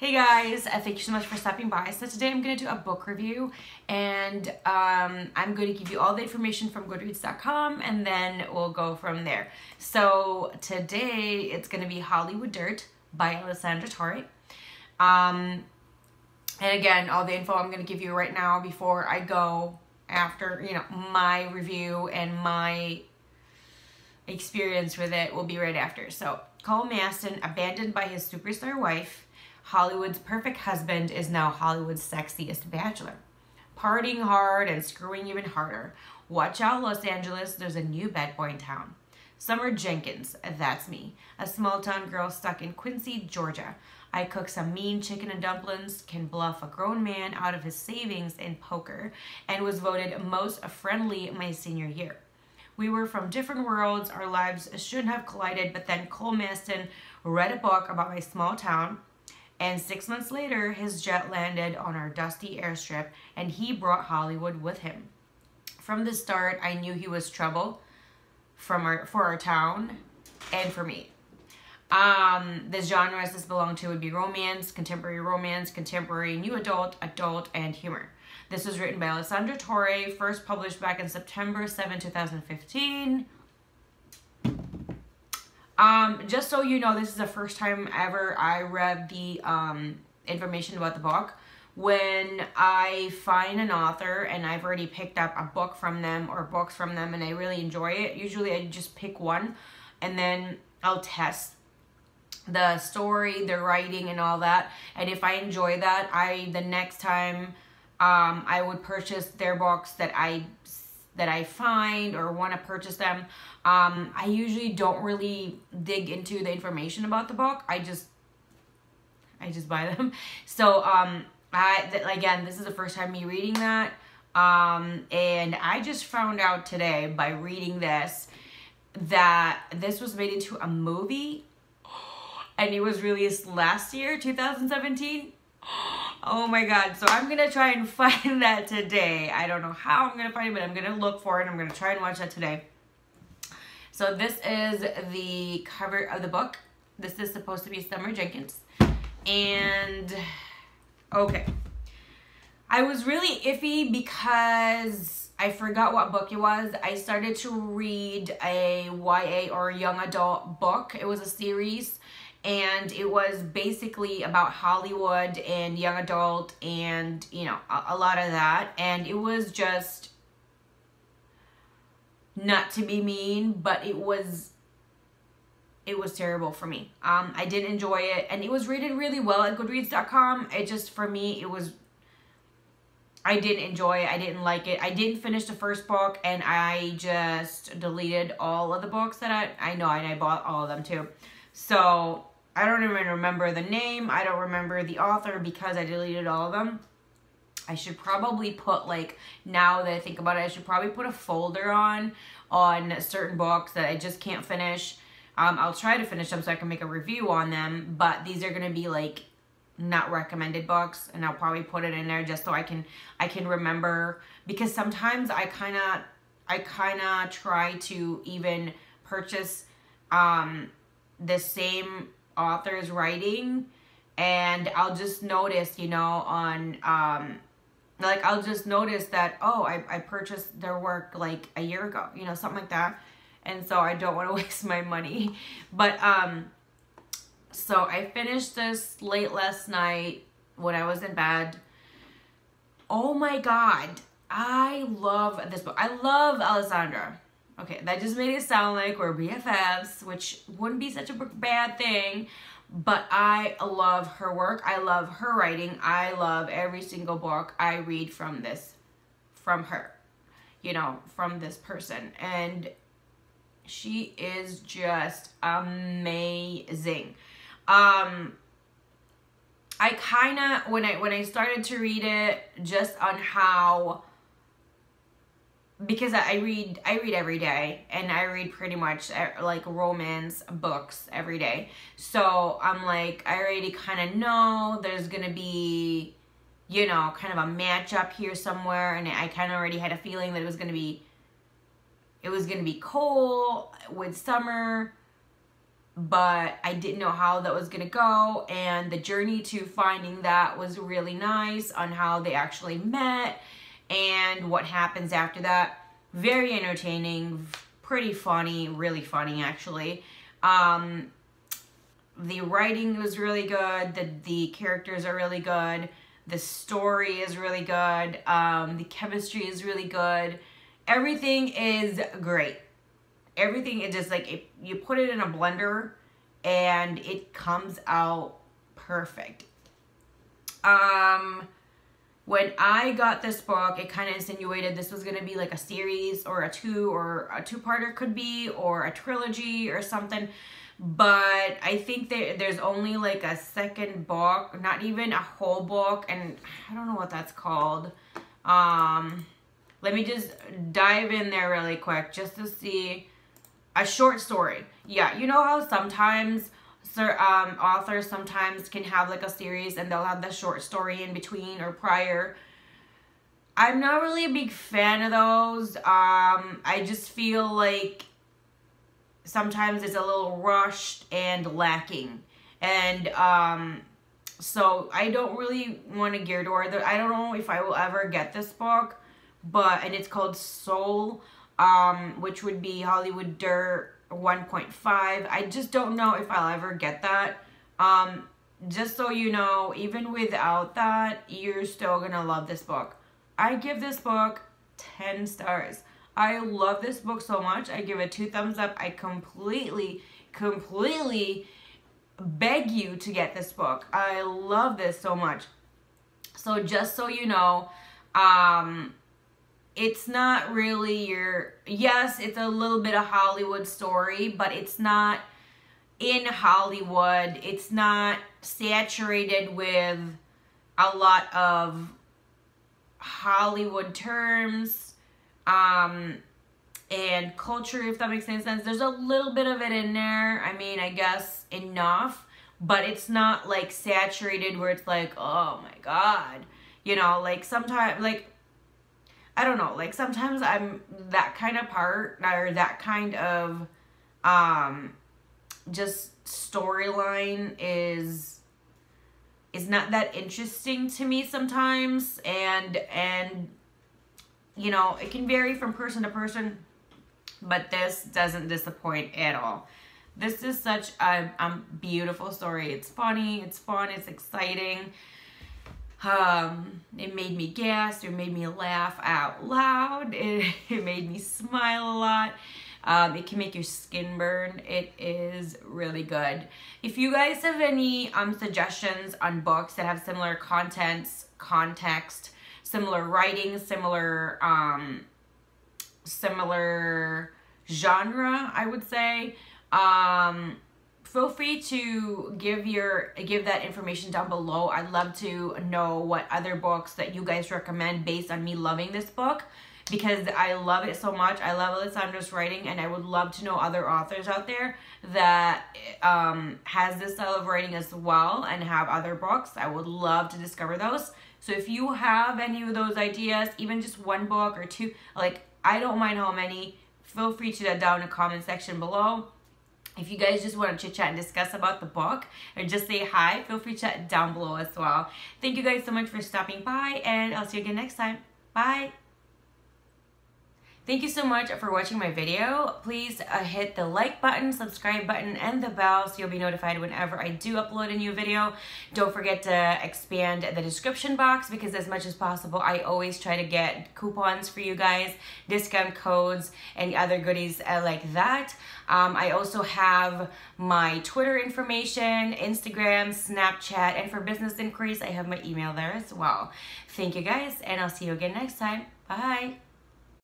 Hey guys, uh, thank you so much for stopping by. So today I'm going to do a book review and um, I'm going to give you all the information from Goodreads.com and then we'll go from there. So today it's going to be Hollywood Dirt by Alessandra Torre. Um, and again, all the info I'm going to give you right now before I go after, you know, my review and my experience with it will be right after. So Cole Masten, abandoned by his superstar wife, Hollywood's perfect husband is now Hollywood's sexiest bachelor. Partying hard and screwing even harder. Watch out, Los Angeles, there's a new bad boy in town. Summer Jenkins, that's me, a small town girl stuck in Quincy, Georgia. I cook some mean chicken and dumplings, can bluff a grown man out of his savings in poker, and was voted most friendly my senior year. We were from different worlds, our lives shouldn't have collided, but then Cole Masten read a book about my small town, and six months later, his jet landed on our dusty airstrip and he brought Hollywood with him. From the start, I knew he was trouble from our, for our town and for me. Um, the genres this belonged to would be romance, contemporary romance, contemporary new adult, adult, and humor. This was written by Alessandra Torre, first published back in September 7, 2015. Um, just so you know, this is the first time ever I read the um, information about the book. When I find an author and I've already picked up a book from them or books from them and I really enjoy it, usually I just pick one and then I'll test the story, the writing and all that. And if I enjoy that, I the next time um, I would purchase their books that I that I find or want to purchase them. Um, I usually don't really dig into the information about the book. I just, I just buy them. So, um, I, th again, this is the first time me reading that. Um, and I just found out today by reading this that this was made into a movie and it was released last year, 2017. Oh my god. So I'm going to try and find that today. I don't know how I'm going to find it, but I'm going to look for it. I'm going to try and watch that today. So this is the cover of the book. This is supposed to be Summer Jenkins. And, okay. I was really iffy because I forgot what book it was. I started to read a YA or young adult book. It was a series and it was basically about Hollywood and young adult and you know a, a, lot of that. And it was just not to be mean but it was it was terrible for me. Um I didn't enjoy it. And it was rated really well at goodreads.com it just for me it was I didn't enjoy it. I didn't like it. I didn't finish the first book and I just deleted all of the books that I I know and I bought all of them too. So I don't even remember the name. I don't remember the author because I deleted all of them. I should probably put like, now that I think about it, I should probably put a folder on, on certain books that I just can't finish. Um, I'll try to finish them so I can make a review on them, but these are going to be like not recommended books and I'll probably put it in there just so I can, I can remember because sometimes I kind of, I kind of try to even purchase, um, the same author's writing and I'll just notice, you know, on, um, like, I'll just notice that, oh, I, I purchased their work, like, a year ago, you know, something like that. And so I don't want to waste my money. But, um, so I finished this late last night when I was in bed. Oh my God. I love this book. I love Alessandra. Okay, that just made it sound like we're BFFs, which wouldn't be such a bad thing, but I love her work. I love her writing. I love every single book I read from this, from her, you know, from this person. And she is just amazing. Um, I kind of, when I, when I started to read it, just on how because I read I read every day and I read pretty much uh, like romance books every day. So I'm like I already kind of know there's going to be you know kind of a match up here somewhere and I kind of already had a feeling that it was going to be it was going to be Cole with Summer but I didn't know how that was gonna go. And the journey to finding that was really nice on how they actually met and what happens after that. Very entertaining, pretty funny, really funny actually. Um, the writing was really good. The, the characters are really good. The story is really good. Um, the chemistry is really good. Everything is great. Everything is just like, if you put it in a blender and it comes out perfect. Um, when I got this book, it kind of insinuated this was going to be like a series or a two or a two-parter could be or a trilogy or something but I think that there's only like a second book, not even a whole book, and I don't know what that's called. Um, let me just dive in there really quick just to see a short story. Yeah, you know how sometimes um, authors sometimes can have like a series and they'll have the short story in between or prior. I'm not really a big fan of those. Um, I just feel like sometimes it's a little rushed and lacking. And um, so I don't really want to gear toward that. I don't know if I will ever get this book, but, and it's called Soul, um, which would be Hollywood Dirt 1.5. I just don't know if I'll ever get that. Um, just so you know, even without that, you're still going to love this book. I give this book 10 stars. I love this book so much. I give it two thumbs up. I completely, completely beg you to get this book. I love this so much. So just so you know, um, it's not really your, yes, it's a little bit of Hollywood story, but it's not in Hollywood. It's not saturated with a lot of Hollywood terms um, and culture, if that makes any sense. There's a little bit of it in there. I mean, I guess enough, but it's not like saturated where it's like, oh my God. You know, like sometimes, like, I don't know, like sometimes I'm that kind of part or that kind of, um, just storyline is is not that interesting to me sometimes and and you know, it can vary from person to person, but this doesn't disappoint at all. This is such a, a beautiful story. It's funny, it's fun, it's exciting. Um, it made me gasp, it made me laugh out loud, it, it made me smile a lot. Um, it can make your skin burn. It is really good. If you guys have any um, suggestions on books that have similar contents, context, similar writing, similar um, similar genre, I would say. Um, feel free to give your give that information down below. I'd love to know what other books that you guys recommend based on me loving this book because I love it so much. I love Alessandra's writing and I would love to know other authors out there that um, has this style of writing as well and have other books. I would love to discover those. So if you have any of those ideas, even just one book or two, like I don't mind how many, feel free to that down in the comment section below. If you guys just want to chit chat and discuss about the book or just say hi, feel free to chat down below as well. Thank you guys so much for stopping by and I'll see you again next time. Bye. Thank you so much for watching my video. Please uh, hit the like button, subscribe button, and the bell so you'll be notified whenever I do upload a new video. Don't forget to expand the description box because as much as possible, I always try to get coupons for you guys, discount codes, and other goodies uh, like that. Um, I also have my Twitter information, Instagram, Snapchat, and for business inquiries, I have my email there as well. Thank you guys, and I'll see you again next time. Bye.